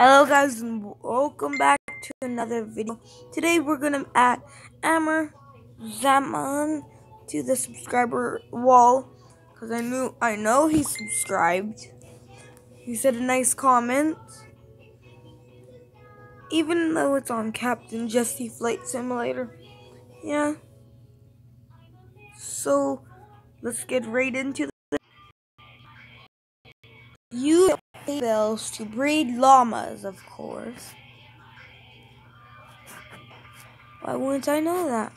Hello guys and welcome back to another video. Today we're gonna add Ahmar Zaman to the subscriber wall because I knew I know he subscribed. He said a nice comment. Even though it's on Captain Jesse Flight Simulator. Yeah. So let's get right into bells to breed llamas, of course. Why wouldn't I know that?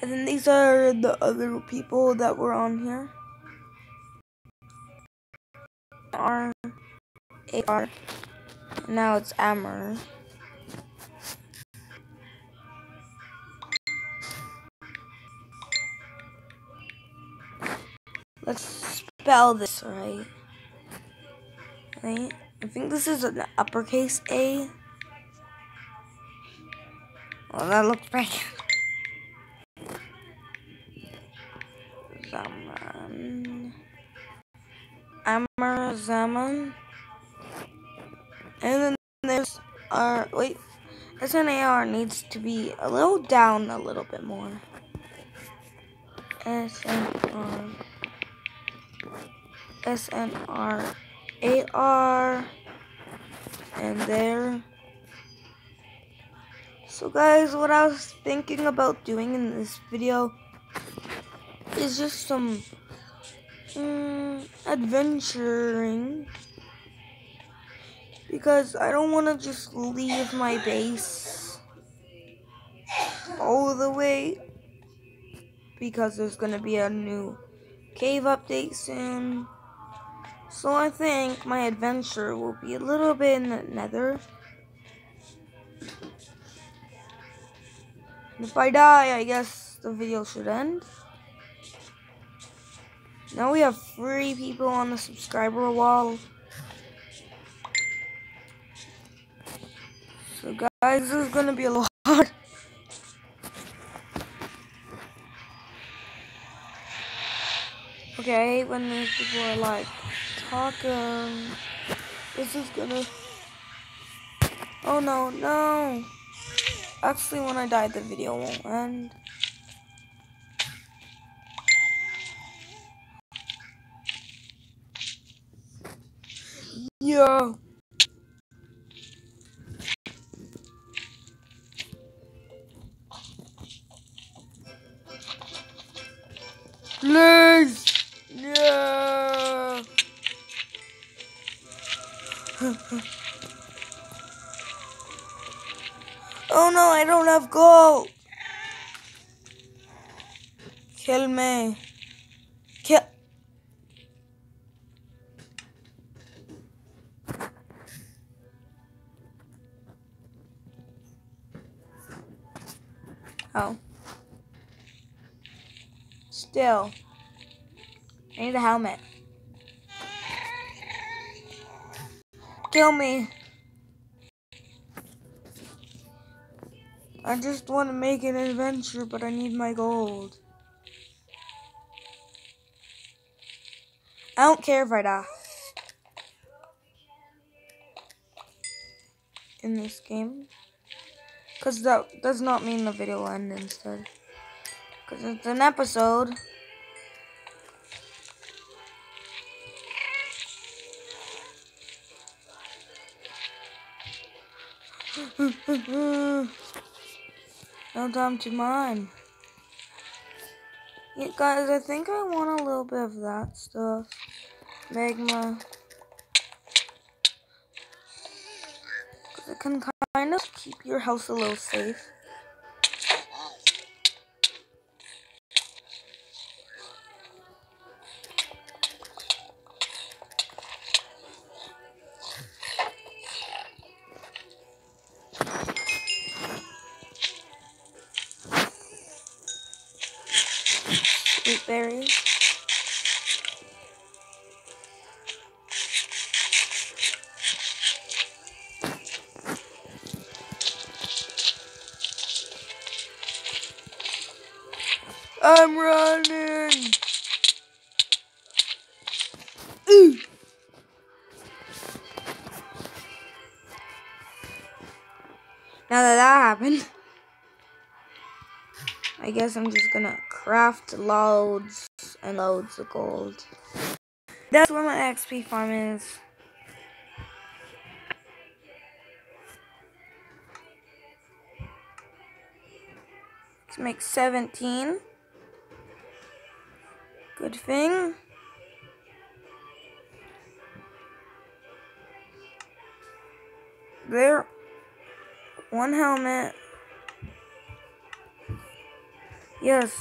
And then these are the other people that were on here. R A R. Now it's Ahmar. Spell this right. Right? I think this is an uppercase A. Well, that looks pretty Zaman. Ahmar Zaman. And then there's our, wait, SNAR needs to be a little down a little bit more. SNR. S N R. A R. And there. So guys, what I was thinking about doing in this video is just some um, adventuring. Because I don't want to just leave my base all the way because there's going to be a new cave update soon so I think my adventure will be a little bit in the nether. If I die, I guess the video should end. Now we have three people on the subscriber wall. So guys, this is gonna be a lot. okay, when these people are like, Taco. This is gonna... Oh no, no! Actually, when I die, the video won't end. Yo! No, I gold. Kill me. Kill. Oh. Still. I need a helmet. kill me. I just want to make an adventure, but I need my gold. I don't care if I die. In this game. Because that does not mean the video will end instead. Because it's an episode. no time to mine. Yeah, guys, I think I want a little bit of that stuff. Magma. It can kind of keep your house a little safe. I'm running. Ooh. Now that that happened, I guess I'm just gonna craft loads and loads of gold. That's where my XP farm is. Let's make 17. Good thing. There. One helmet. Yes.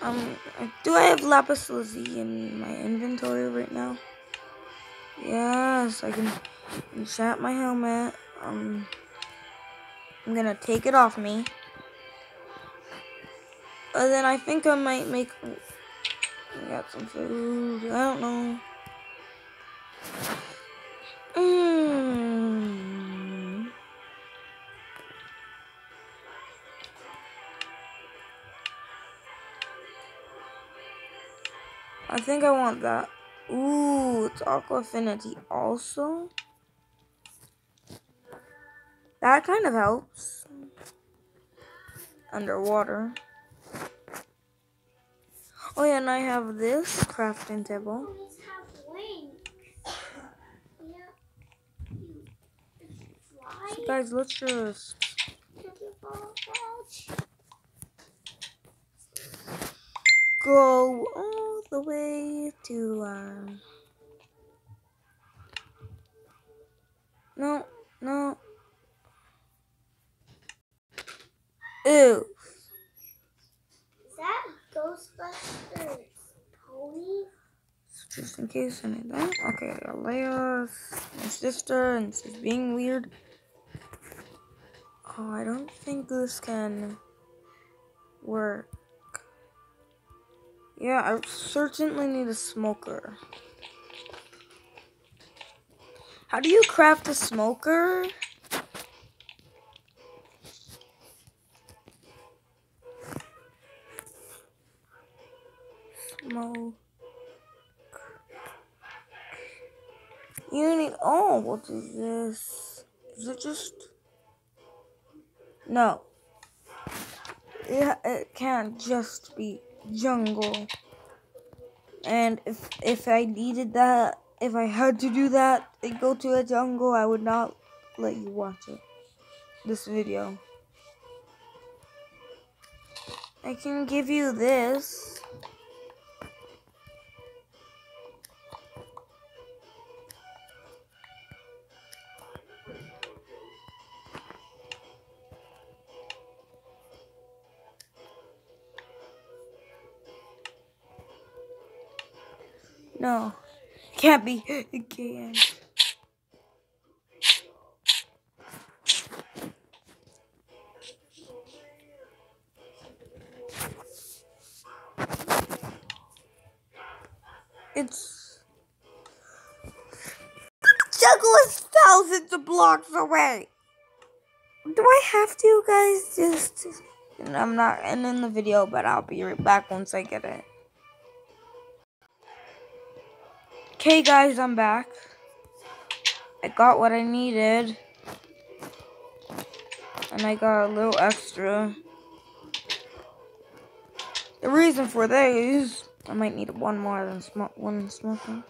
Um, do I have lapis lazuli in my inventory right now? Yes, I can enchant my helmet. Um, I'm gonna take it off me. And then I think I might make. I got some food. I don't know. Mm. I think I want that. Ooh, it's Aqua Affinity also. That kind of helps. Underwater. Oh yeah, and I have this crafting table. So guys, let's just go all the way to um no no ew Is that Ghostbusters? Just in case anything okay Alea's my sister and she's being weird. Oh I don't think this can work. Yeah I certainly need a smoker. How do you craft a smoker? Smoke You need. Oh, what is this? Is it just. No. It, it can't just be jungle. And if if I needed that, if I had to do that and go to a jungle, I would not let you watch it. This video. I can give you this. No, can't be. It can't. It's. Juggle is thousands of blocks away. Do I have to, guys? Just. I'm not ending the video, but I'll be right back once I get it. Okay, guys, I'm back. I got what I needed. And I got a little extra. The reason for is I might need one more than sm one smoking.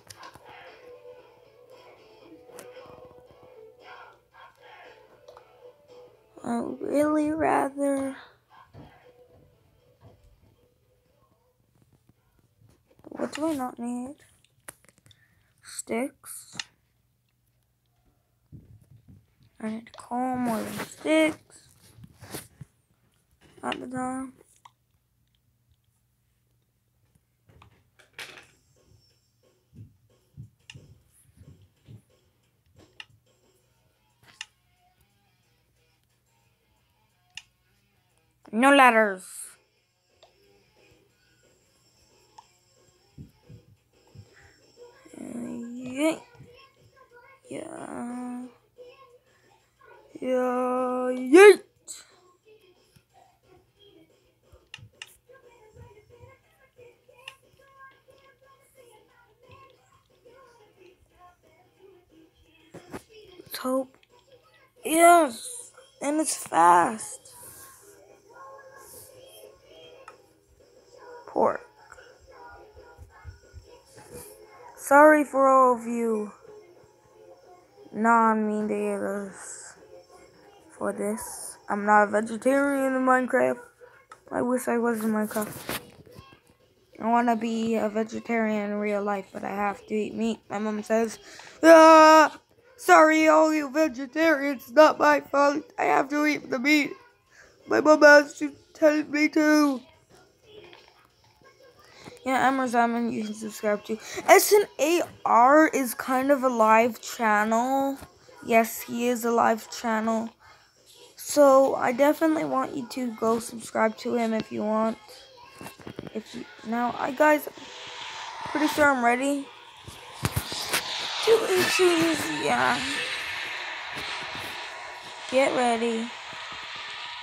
I really rather. What do I not need? Sticks. I need to call more than sticks. At the time. No letters. Yay. Yeah. Yeah. Yeet. Hope. Yes. And it's fast. Pork. Sorry for all of you non-meat eaters for this. I'm not a vegetarian in Minecraft. I wish I was in Minecraft. I want to be a vegetarian in real life, but I have to eat meat. My mom says, ah, sorry, all you vegetarians, not my fault. I have to eat the meat. My mom has to tell me to. Yeah, I'm Razaman. You can subscribe to. SNAR is kind of a live channel. Yes, he is a live channel. So I definitely want you to go subscribe to him if you want. If you now, I guys, pretty sure I'm ready. Two inches, yeah. Get ready.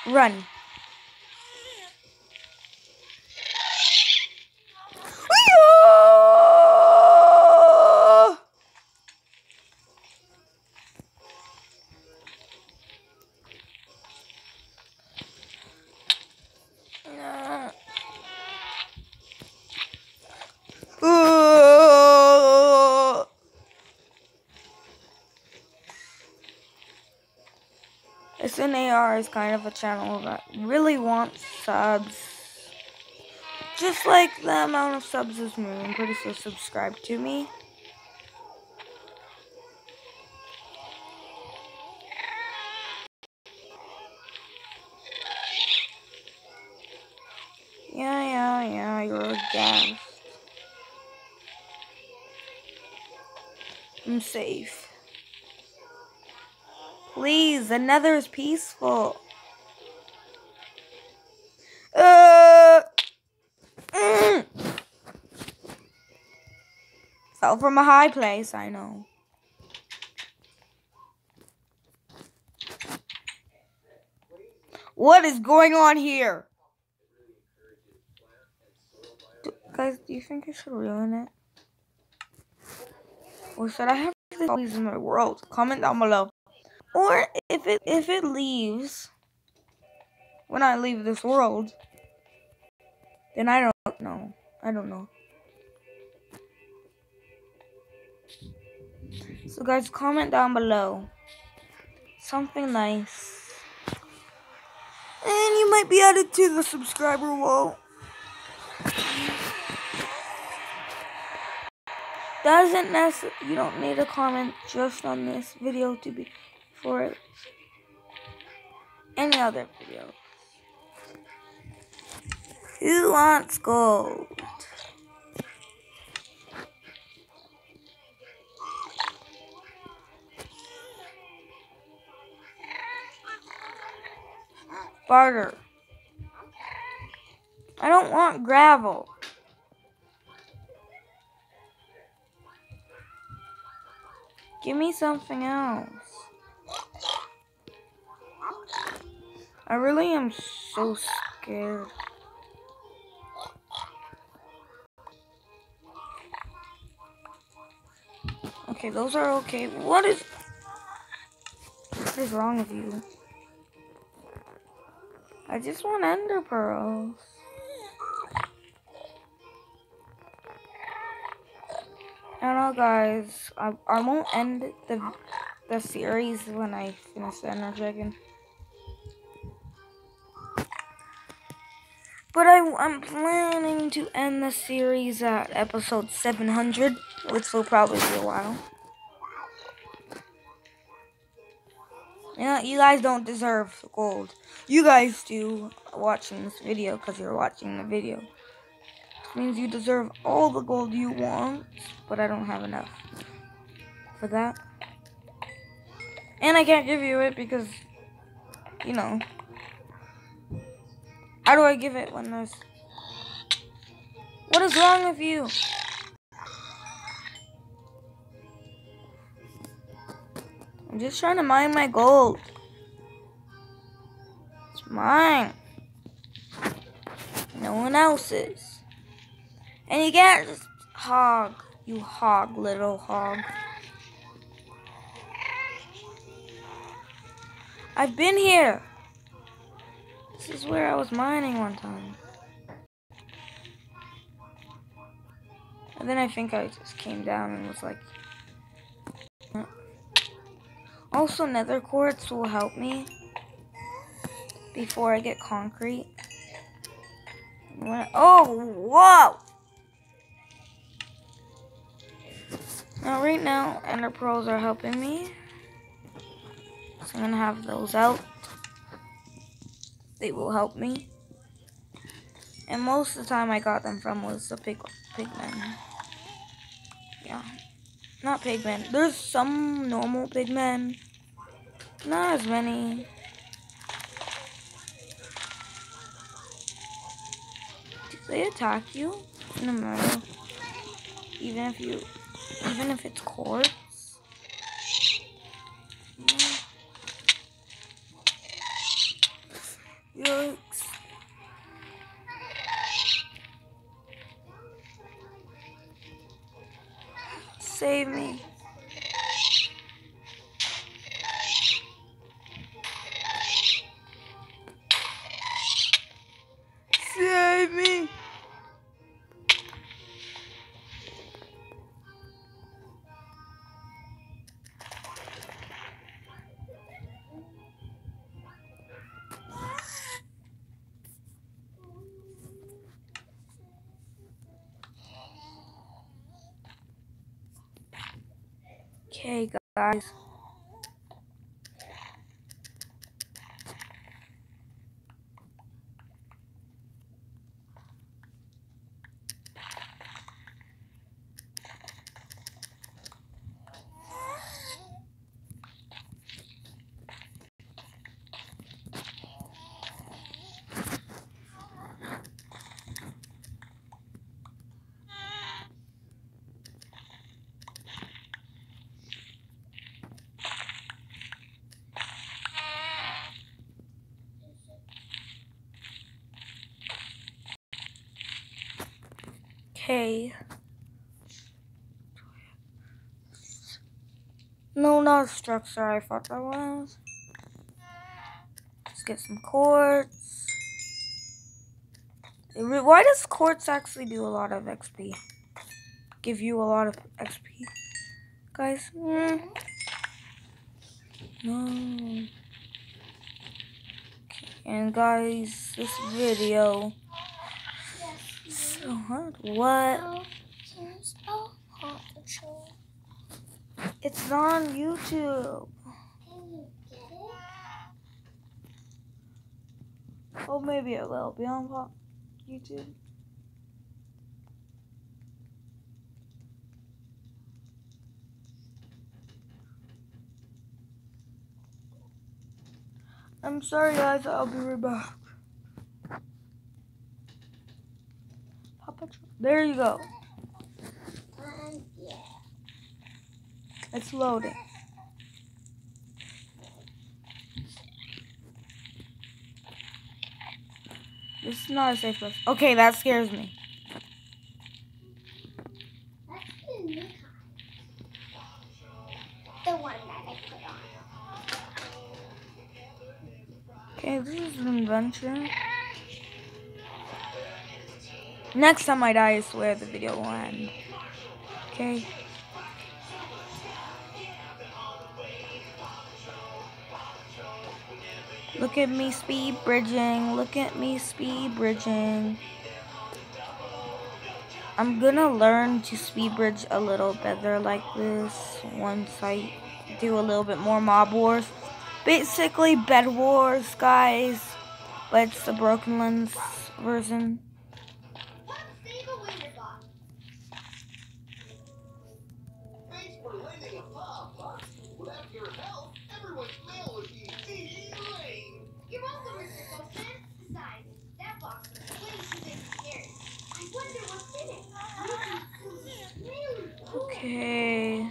Run. SNAR is kind of a channel that really wants subs. Just like the amount of subs is me. I'm pretty sure subscribe to me. Yeah, yeah, yeah, you're a guest. I'm safe. Please, the nether is peaceful. Uh, mm. Fell from a high place, I know. What is going on here? Do, guys, do you think I should ruin it? Or should I have this in my world? Comment down below. Or if it if it leaves when I leave this world, then I don't know. I don't know. So guys, comment down below. Something nice. And you might be added to the subscriber wall. Doesn't necessarily, you don't need a comment just on this video to be for any other video. Who wants gold? Barter. I don't want gravel. Give me something else. I really am so scared. Okay, those are okay. What is... What is wrong with you? I just want ender pearls. I don't know, guys. I, I won't end the the series when I finish the Ender Dragon. But I, I'm planning to end the series at episode 700, which will probably be a while. Yeah, you guys don't deserve gold. You guys do watching this video because you're watching the video. This means you deserve all the gold you want, but I don't have enough for that. And I can't give you it because, you know, how do I give it when there's... What is wrong with you? I'm just trying to mine my gold. It's mine. No one else's. And you can't just hog. You hog, little hog. I've been here. This is where I was mining one time. And then I think I just came down and was like... Also, nether quartz will help me before I get concrete. Oh, whoa! Now, right now, ender pearls are helping me. So I'm gonna have those out. They will help me. And most of the time I got them from was the pig pigmen. Yeah. Not pigmen. There's some normal pigmen. Not as many. Do they attack you? No matter. Even if you even if it's quartz. Okay, guys. Okay. No, not a structure. I thought that was. Let's get some quartz. Why does quartz actually do a lot of XP? Give you a lot of XP, guys. Mm. No. Okay, and guys, this video so hard. What? It's on YouTube. Oh, maybe it will be on YouTube. I'm sorry guys, I'll be right back. There you go. It's loading. This is not a safe place. Okay, that scares me. That's the new high. The one that I put on. Okay, this is an invention. Next time I die, I swear the video will end. Okay. Look at me speed bridging. Look at me speed bridging. I'm gonna learn to speed bridge a little better like this once I do a little bit more mob wars. Basically bed wars, guys. But it's the broken lens version. Okay.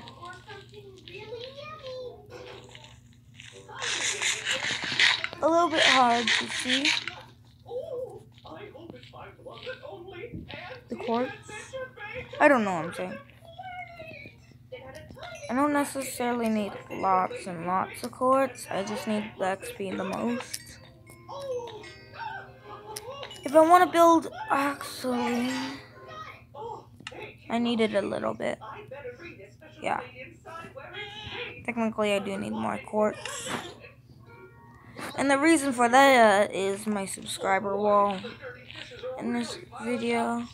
A little bit hard to see. The quartz? I don't know what I'm saying. I don't necessarily need lots and lots of quartz. I just need the XP the most. If I want to build, actually, I need it a little bit. Yeah. Technically, I do need more quartz. And the reason for that is my subscriber wall in this video.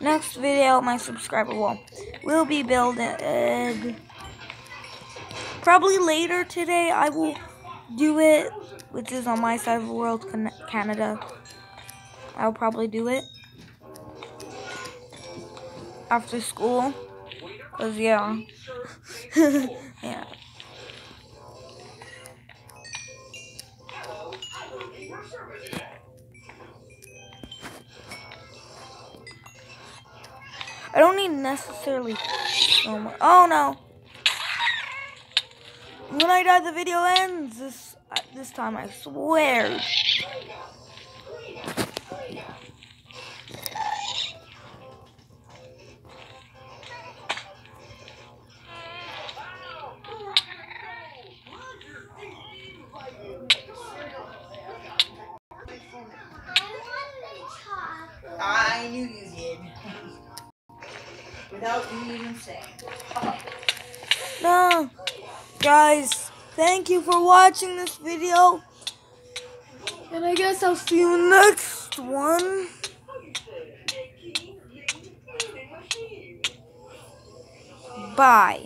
Next video, my subscriber wall will be builded. Probably later today, I will do it, which is on my side of the world, Canada. I'll probably do it after school. Cause yeah, yeah. I don't need necessarily. Oh no! When I die, the video ends. This this time, I swear. I knew you did. Without you even saying. No. Guys, thank you for watching this video. And I guess I'll see you next one. Bye.